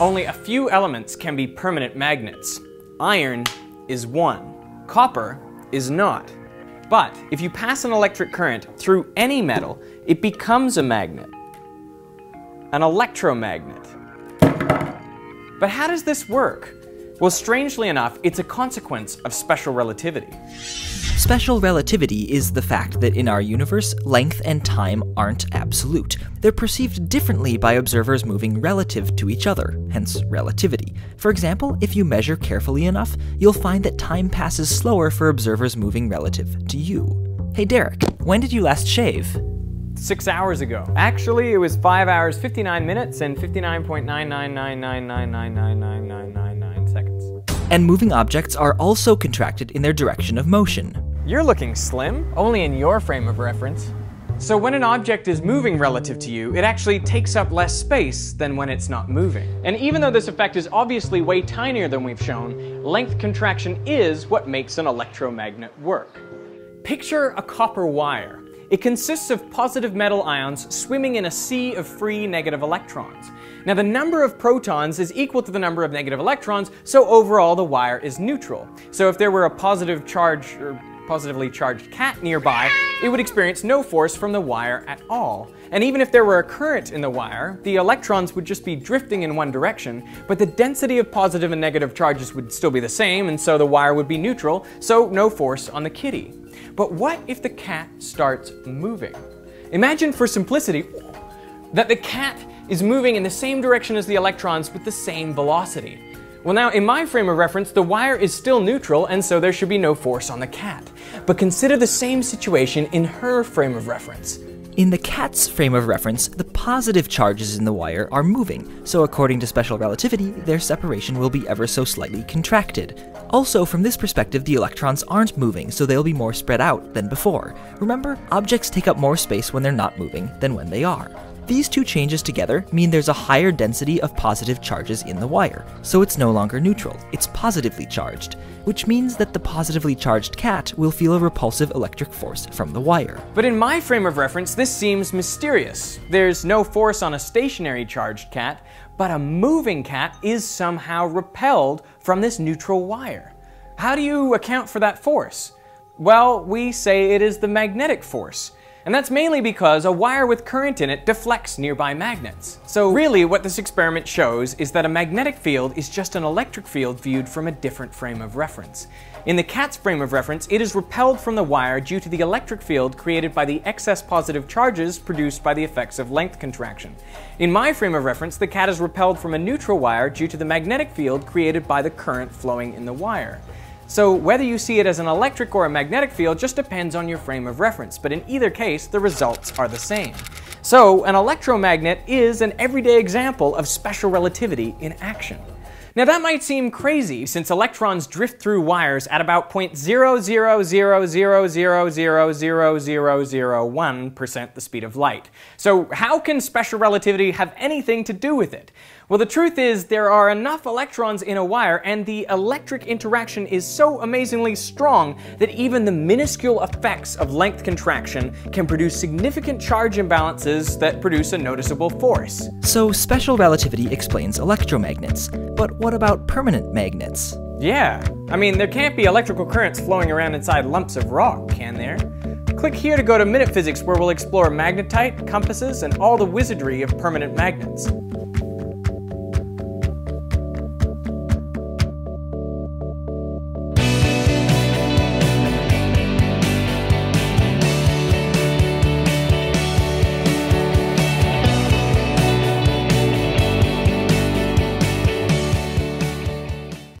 Only a few elements can be permanent magnets. Iron is one. Copper is not. But if you pass an electric current through any metal, it becomes a magnet. An electromagnet. But how does this work? Well, strangely enough, it's a consequence of special relativity. Special relativity is the fact that in our universe, length and time aren't absolute. They're perceived differently by observers moving relative to each other, hence relativity. For example, if you measure carefully enough, you'll find that time passes slower for observers moving relative to you. Hey Derek, when did you last shave? Six hours ago. Actually, it was 5 hours, 59 minutes, and 59.99999999999 seconds. And moving objects are also contracted in their direction of motion. You're looking slim, only in your frame of reference. So when an object is moving relative to you, it actually takes up less space than when it's not moving. And even though this effect is obviously way tinier than we've shown, length contraction is what makes an electromagnet work. Picture a copper wire. It consists of positive metal ions swimming in a sea of free negative electrons. Now the number of protons is equal to the number of negative electrons, so overall the wire is neutral. So if there were a positive charge or positively charged cat nearby, it would experience no force from the wire at all. And even if there were a current in the wire, the electrons would just be drifting in one direction, but the density of positive and negative charges would still be the same, and so the wire would be neutral, so no force on the kitty. But what if the cat starts moving? Imagine for simplicity that the cat is moving in the same direction as the electrons with the same velocity. Well now, in my frame of reference, the wire is still neutral and so there should be no force on the cat. But consider the same situation in her frame of reference. In the cat's frame of reference, the positive charges in the wire are moving, so according to special relativity, their separation will be ever so slightly contracted. Also, from this perspective, the electrons aren't moving, so they'll be more spread out than before. Remember, objects take up more space when they're not moving than when they are. These two changes together mean there's a higher density of positive charges in the wire, so it's no longer neutral, it's positively charged, which means that the positively charged cat will feel a repulsive electric force from the wire. But in my frame of reference, this seems mysterious. There's no force on a stationary charged cat, but a moving cat is somehow repelled from this neutral wire. How do you account for that force? Well, we say it is the magnetic force. And that's mainly because a wire with current in it deflects nearby magnets. So really what this experiment shows is that a magnetic field is just an electric field viewed from a different frame of reference. In the cat's frame of reference, it is repelled from the wire due to the electric field created by the excess positive charges produced by the effects of length contraction. In my frame of reference, the cat is repelled from a neutral wire due to the magnetic field created by the current flowing in the wire. So whether you see it as an electric or a magnetic field just depends on your frame of reference, but in either case, the results are the same. So an electromagnet is an everyday example of special relativity in action. Now that might seem crazy since electrons drift through wires at about 0.00000000001% the speed of light. So how can special relativity have anything to do with it? Well, the truth is there are enough electrons in a wire and the electric interaction is so amazingly strong that even the minuscule effects of length contraction can produce significant charge imbalances that produce a noticeable force. So special relativity explains electromagnets, but what about permanent magnets? Yeah, I mean, there can't be electrical currents flowing around inside lumps of rock, can there? Click here to go to Minute Physics where we'll explore magnetite, compasses, and all the wizardry of permanent magnets.